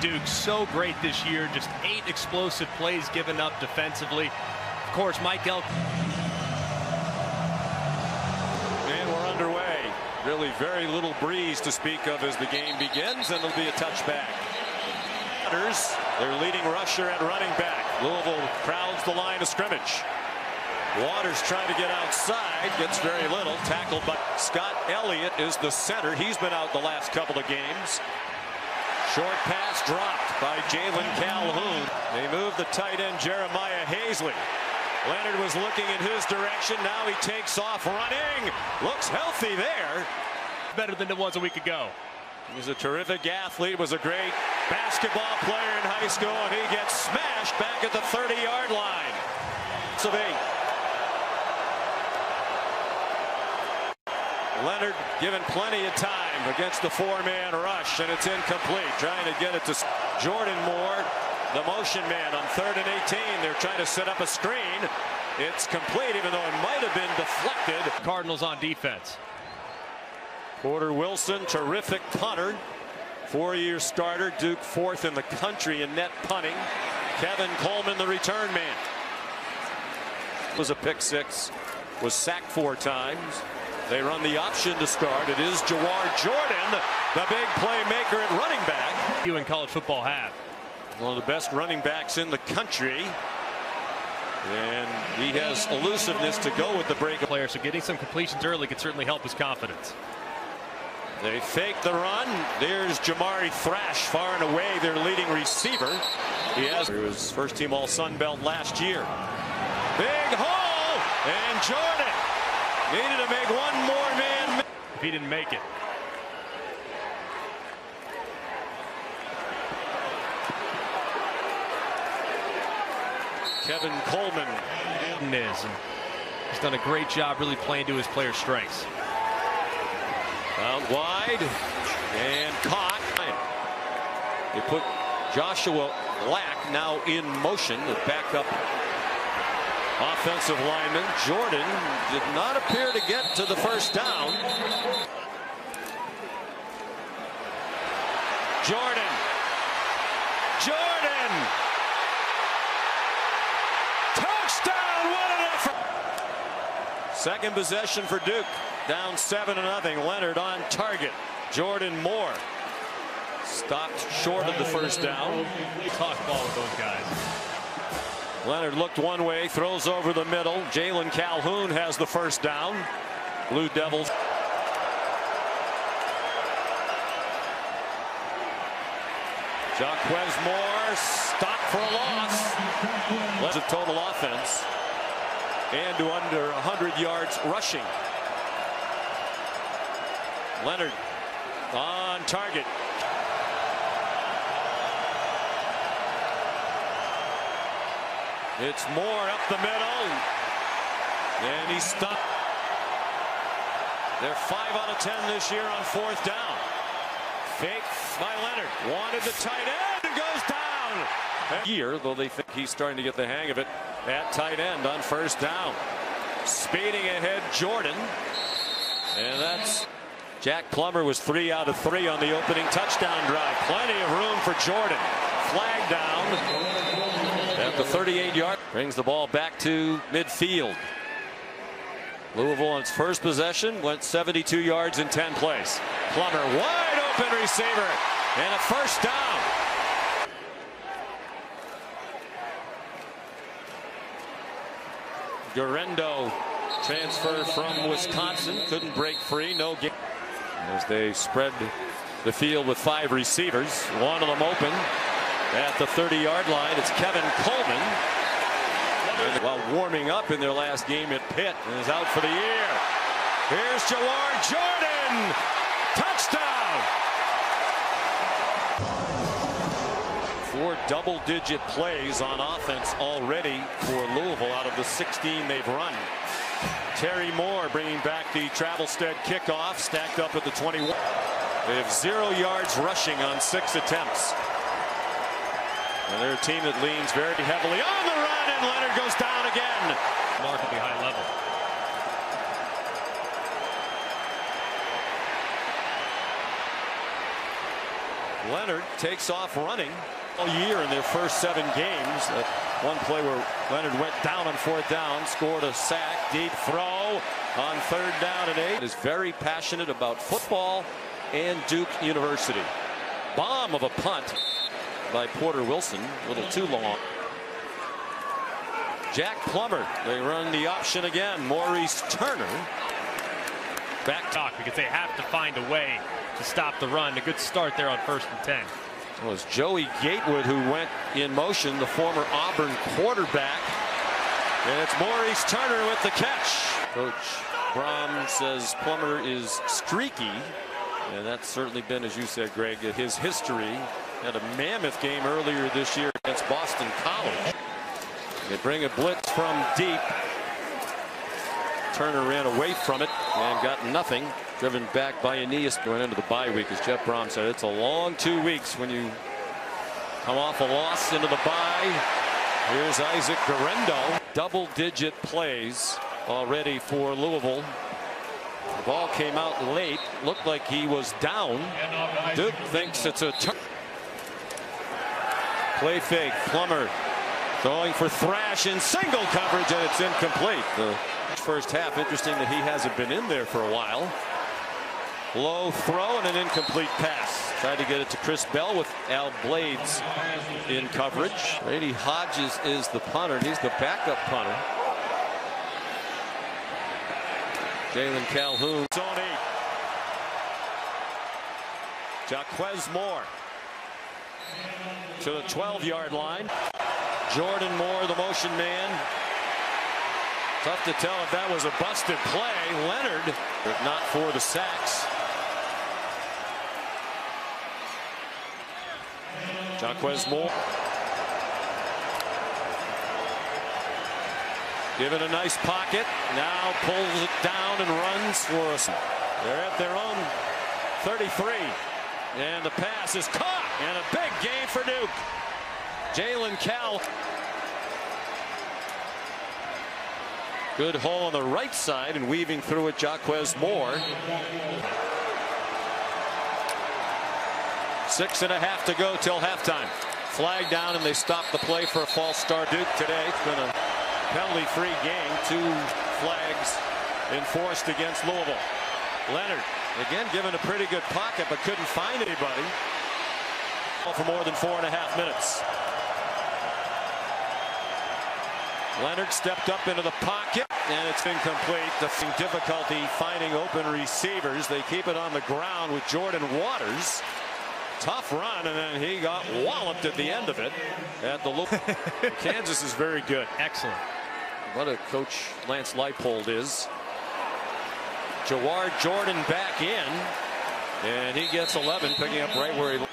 Duke so great this year. Just eight explosive plays given up defensively. Of course, Mike Elko. And we're underway. Really very little breeze to speak of as the game begins, and it'll be a touchback. Waters, their leading rusher at running back. Louisville crowds the line of scrimmage. Waters trying to get outside, gets very little. Tackled by Scott Elliott is the center. He's been out the last couple of games. Short pass dropped by Jalon Calhoun. They move the tight end Jeremiah Hasley. Leonard was looking in his direction. Now he takes off running. Looks healthy there. Better than it was a week ago. He's a terrific athlete, was a great basketball player in high school, and he gets smashed back at the 30-yard line. So they Leonard given plenty of time against the four-man rush, and it's incomplete. Trying to get it to Jordan Moore, the motion man on third and 18. They're trying to set up a screen. It's complete, even though it might have been deflected. Cardinals on defense. Porter Wilson, terrific punter. Four-year starter, Duke fourth in the country in net punting. Kevin Coleman, the return man. Was a pick six, was sacked four times. They run the option to start. It is Jawhar Jordan, the big playmaker at running back. You in college football have. One of the best running backs in the country. And he has elusiveness to go with the break. Player, so getting some completions early could certainly help his confidence. They fake the run. There's Jamari Thrash, far and away their leading receiver. He has he was first team All Sun Belt last year. Big hole, and Jordan Needed to make one more man. If he didn't make it. Kevin Coleman is. He's done a great job really playing to his player's strengths. Out wide and caught. They put Joshua Lack now in motion. The backup offensive lineman. Jordan did not appear to get to the first down. Jordan. Jordan. Touchdown. What an effort. Second possession for Duke. Down seven to nothing. Leonard on target. Jordan Moore stopped short of the first down. Talk ball with those guys. Leonard looked one way, throws over the middle. Jalon Calhoun has the first down. Blue Devils. Jaquez Moore stopped for a loss. Less of total offense. And to under 100 yards rushing. Leonard on target. It's Moore up the middle. And he's stopped. They're five out of ten this year on fourth down. Fake by Leonard. Wanted the tight end and goes down. Year, though they think he's starting to get the hang of it at tight end on first down. Speeding ahead, Jordan. And that's Jack Plummer was three out of three on the opening touchdown drive. Plenty of room for Jordan. Flag down at the 38 yard. Brings the ball back to midfield. Louisville on its first possession went 72 yards in 10 plays. Plummer wide open receiver and a first down. Guerendo transfer from Wisconsin couldn't break free no game as they spread the field with five receivers one of them open at the 30-yard line. It's Kevin Coleman. While warming up in their last game at Pitt and is out for the year. Here's Jawhar Jordan. Touchdown. Four double-digit plays on offense already for Louisville out of the 16 they've run. Terry Moore bringing back the Travelstead kickoff, stacked up at the 21. They have zero yards rushing on six attempts. And they're a team that leans very heavily on the run, and Leonard goes down again. Remarkably high level. Leonard takes off running all year in their first seven games. Uh, one play where Leonard went down on fourth down, scored a sack, deep throw on third down and eight. Is very passionate about football and Duke University. Bomb of a punt by Porter Wilson, a little too long. Jack Plummer, they run the option again. Maurice Turner. Back talk because they have to find a way to stop the run. A good start there on first and 10. It was Joey Gatewood who went in motion, the former Auburn quarterback. And it's Maurice Turner with the catch. Coach Brohm says Plummer is streaky. And that's certainly been, as you said, Greg, his history. Had a mammoth game earlier this year against Boston College. They bring a blitz from deep. Turner ran away from it and got nothing. Driven back by Aeneas going into the bye week. As Jeff Brohm said, it's a long two weeks when you come off a loss into the bye. Here's Isaac Guerendo. Double digit plays already for Louisville. The ball came out late. Looked like he was down. Duke thinks it's a turn. Play fake. Plummer Going for Thrash in single coverage, and it's incomplete. The first half, interesting that he hasn't been in there for a while. Low throw and an incomplete pass. Tried to get it to Chris Bell with Al Blades in coverage. Brady Hodges is the punter, he's the backup punter. Jalon Calhoun. Zone. Jaquez Moore to the 12 yard line. Jordan Moore, the motion man. Tough to tell if that was a busted play. Leonard, but not for the sacks. Jaquez Moore. Given a nice pocket. Now pulls it down and runs for us. They're at their own 33. And the pass is caught. And a big game for Duke. Jalen Cal. Good hole on the right side and weaving through it Jaquez Moore. Six and a half to go till halftime. Flag down and they stop the play for a false start. Duke today. It's been a penalty free game. Two flags enforced against Louisville. Leonard again given a pretty good pocket but couldn't find anybody for more than four and a half minutes. Leonard stepped up into the pocket and it's incomplete. The difficulty finding open receivers. They keep it on the ground with Jordan Waters. Tough run and then he got walloped at the end of it at the loop. Kansas is very good. Excellent. What a coach Lance Leipold is. Jawhar Jordan back in and he gets 11 picking up right where he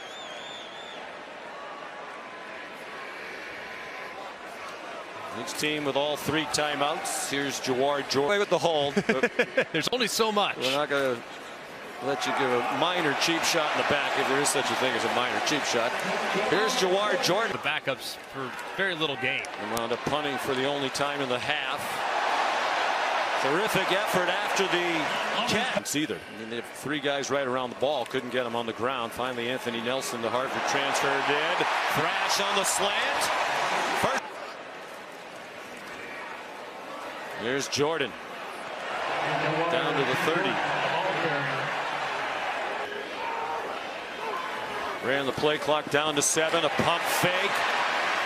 Each team with all three timeouts. Here's Jawhar Jordan with the hold. There's only so much. We're not going to let you give a minor cheap shot in the back if there is such a thing as a minor cheap shot. Here's Jawhar Jordan. The backups for very little gain. And wound up punting for the only time in the half. Terrific effort after the catch. Either. I mean, they have three guys right around the ball. Couldn't get him on the ground. Finally, Anthony Nelson, the Harvard transfer, did. Thrash on the slant. There's Jordan. Down to the 30. Ran the play clock down to seven. A pump fake.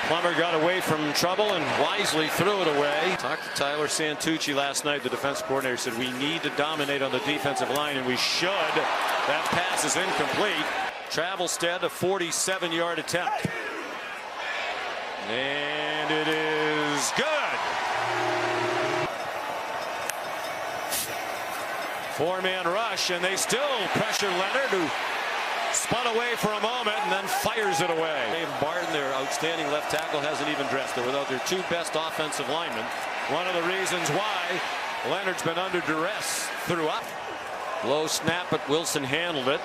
Plummer got away from trouble and wisely threw it away. Talked to Tyler Santucci last night. The defense coordinator said we need to dominate on the defensive line, and we should. That pass is incomplete. Travelstead, a 47 yard attempt. And it is Four-man rush, and they still pressure Leonard, who spun away for a moment and then fires it away. Dave Barton, their outstanding left tackle, hasn't even dressed. They're without their two best offensive linemen. One of the reasons why Leonard's been under duress throughout. Low snap, but Wilson handled it.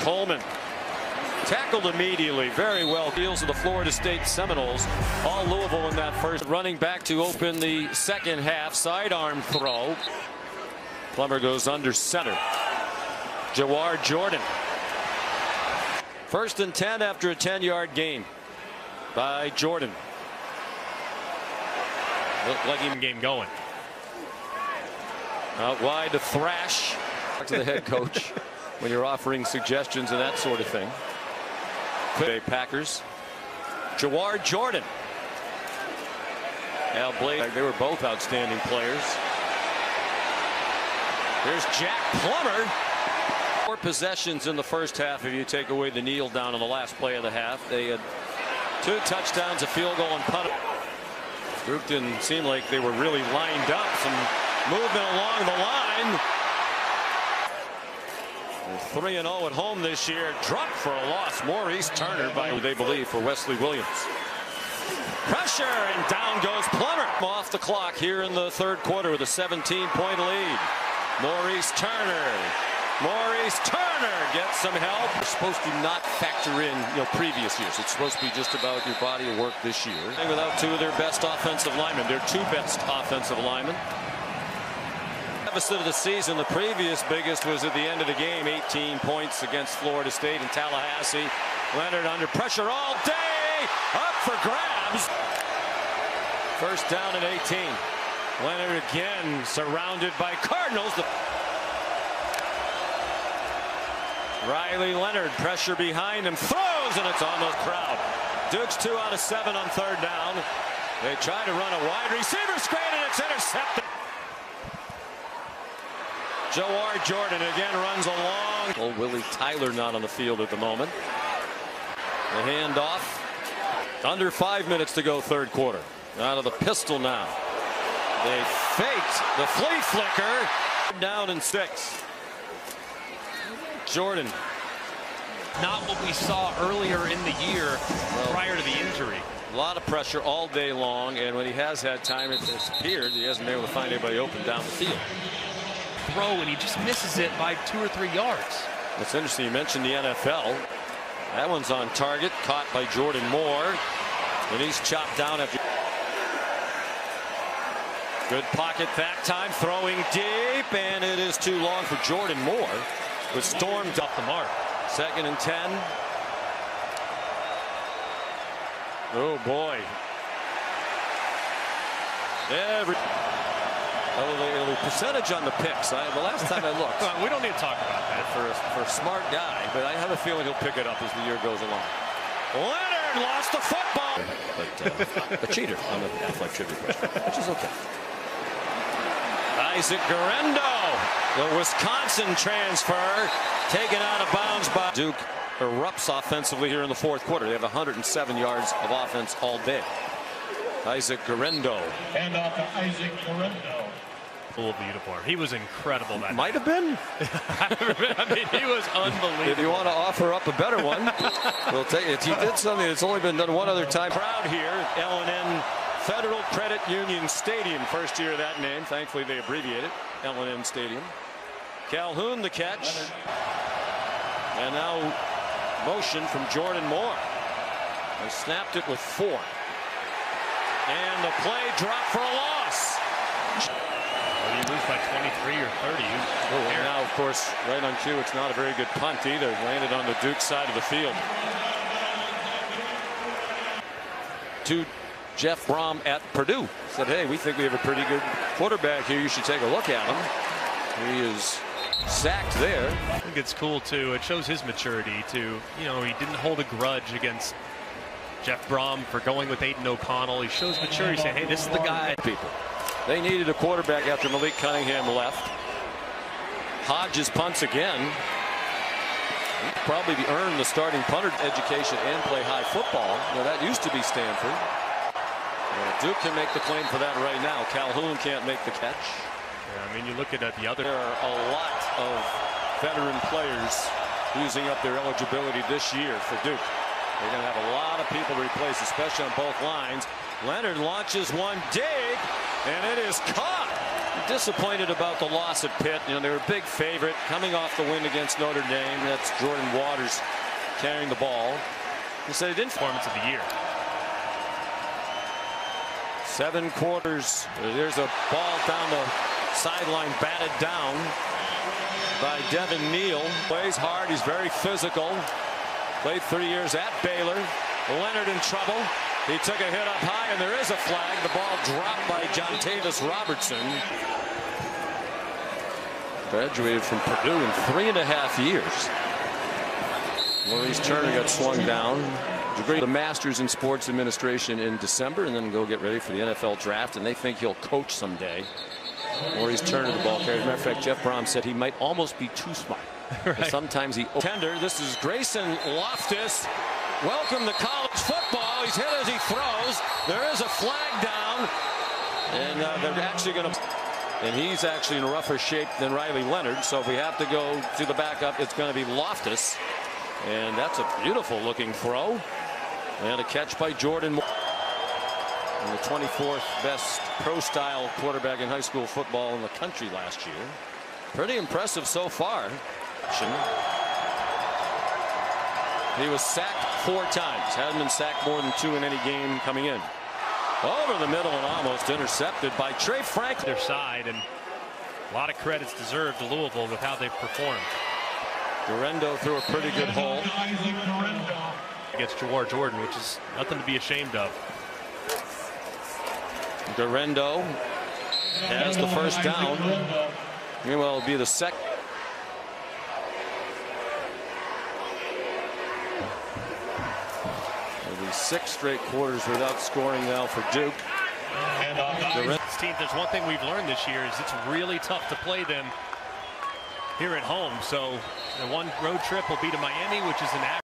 Coleman Tackled immediately. Very well. Deals of the Florida State Seminoles. All Louisville in that first. Running back to open the second half. Sidearm throw. Plummer goes under center. Jawhar Jordan. First and 10 after a 10 yard gain by Jordan. Looked like even game going. Out wide to Thrash. Talk to the head coach when you're offering suggestions and that sort of thing. Bay Packers. Jawhar Jordan. Al Blade, they were both outstanding players. Here's Jack Plummer. Four possessions in the first half if you take away the kneel down on the last play of the half. They had two touchdowns, a field goal, and punt. Group didn't seem like they were really lined up. Some movement along the line. They're 3 0 at home this year. Dropped for a loss. Maurice Turner by they believe for Wesley Williams. Pressure and down goes Plummer off the clock here in the third quarter with a 17 point lead. Maurice Turner. Maurice Turner gets some help. You're supposed to not factor in you know previous years. It's supposed to be just about your body of work this year. Without two of their best offensive linemen, their two best offensive linemen. Deficit of the season. The previous biggest was at the end of the game. 18 points against Florida State in Tallahassee. Leonard under pressure all day. Up for grabs. First down at 18. Leonard again surrounded by Cardinals. The Riley Leonard pressure behind him throws and it's almost Proud. Duke's two out of seven on third down. They try to run a wide receiver screen and it's intercepted. Jawhar Jordan again runs along. Well, Willie Tyler not on the field at the moment. The handoff. Under five minutes to go third quarter. Out of the pistol now. They faked the flea flicker. Down in six. Jordan. Not what we saw earlier in the year prior to the injury. A lot of pressure all day long, and when he has had time, it has appeared he hasn't been able to find anybody open down the field. Throw, and he just misses it by two or three yards. That's interesting. You mentioned the NFL. That one's on target, caught by Jordan Moore, and he's chopped down after. Good pocket that time, throwing deep, and it is too long for Jordan Moore. Was stormed off the mark. Second and 10. Oh boy. Every the, the percentage on the picks. I, the last time I looked. we don't need to talk about that. For a, for a smart guy, but I have a feeling he'll pick it up as the year goes along. Leonard lost the football. But uh, a cheater on the athletic trivia question, which is okay. Isaac Guerendo, the Wisconsin transfer, taken out of bounds by Duke. Erupts offensively here in the fourth quarter. They have 107 yards of offense all day. Isaac Guerendo. Hand off to Isaac Guerendo. Full of the uniform. He was incredible that Might have been. I mean, he was unbelievable. If you want to offer up a better one, we'll take it. He did something that's only been done one other time. Proud here, L&N Federal Credit Union Stadium. First year of that name. Thankfully, they abbreviated L&N Stadium. Calhoun the catch. And now motion from Jordan Moore. They snapped it with four. And the play dropped for a loss. Well, by 23 or 30. Oh, and now, of course, right on cue, it's not a very good punt either. Landed on the Duke side of the field. To Jeff Brohm at Purdue. Said, hey, we think we have a pretty good quarterback here. You should take a look at him. He is sacked there. I think it's cool, too. It shows his maturity, too. You know, he didn't hold a grudge against Jeff Brohm for going with Aidan O'Connell. He shows maturity, saying, hey, this is the guy. People. They needed a quarterback after Malik Cunningham left. Hodges punts again. Probably earned the starting punter education and play high football. Know, that used to be Stanford. Well, Duke can make the claim for that right now. Calhoun can't make the catch. Yeah, I mean, you look at the other. There are a lot of veteran players using up their eligibility this year for Duke. They're going to have a lot of people to replace, especially on both lines. Leonard launches one dig, and it is caught. Disappointed about the loss at Pitt. You know, they were a big favorite coming off the win against Notre Dame. That's Jordan Waters carrying the ball. He said he didn't performance of the year. Seven quarters. There's a ball down the sideline, batted down. by Devin Neal. Plays hard. He's very physical. Played three years at Baylor. Leonard in trouble. He took a hit up high, and there is a flag. The ball dropped by John Tavis Robertson. Graduated from Purdue in three and a half years. Maurice Turner got swung down. Degree the Masters in Sports Administration in December, and then go get ready for the NFL draft. And they think he'll coach someday. Maurice Turner, the ball carrier. As a matter of fact, Jeff Brohm said he might almost be too smart. Right. Sometimes he tender. This is Grayson Loftus. Welcome to college football. He's hit as he throws. There is a flag down, and uh, they're actually going to. And he's actually in rougher shape than Riley Leonard. So if we have to go to the backup, it's going to be Loftus. And that's a beautiful looking throw. And a catch by Jordan Moore. And the 24th best pro style quarterback in high school football in the country last year. Pretty impressive so far. He was sacked four times. Hadn't been sacked more than two in any game coming in. Over the middle and almost intercepted by Trey Frank. Their side and a lot of credits deserved to Louisville with how they've performed Guerendo threw a pretty good hole. Against Jawhar Jordan, which is nothing to be ashamed of. Guerendo has the first down. Meanwhile, it'll be the second. Six straight quarters without scoring now for Duke. And on the team, there's one thing we've learned this year is it's really tough to play them here at home. So the one road trip will be to Miami, which is an